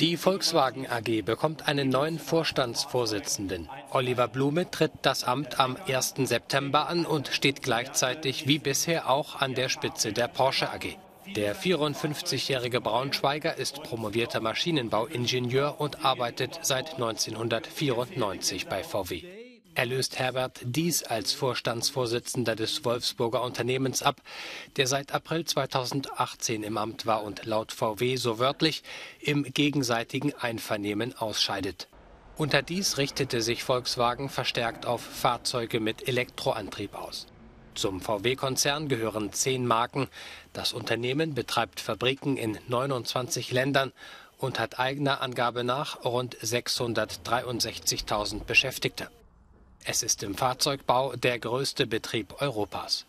Die Volkswagen AG bekommt einen neuen Vorstandsvorsitzenden. Oliver Blume tritt das Amt am 1. September an und steht gleichzeitig wie bisher auch an der Spitze der Porsche AG. Der 54-jährige Braunschweiger ist promovierter Maschinenbauingenieur und arbeitet seit 1994 bei VW. Er löst Herbert Dies als Vorstandsvorsitzender des Wolfsburger Unternehmens ab, der seit April 2018 im Amt war und laut VW so wörtlich im gegenseitigen Einvernehmen ausscheidet. Unter dies richtete sich Volkswagen verstärkt auf Fahrzeuge mit Elektroantrieb aus. Zum VW-Konzern gehören zehn Marken. Das Unternehmen betreibt Fabriken in 29 Ländern und hat eigener Angabe nach rund 663.000 Beschäftigte. Es ist im Fahrzeugbau der größte Betrieb Europas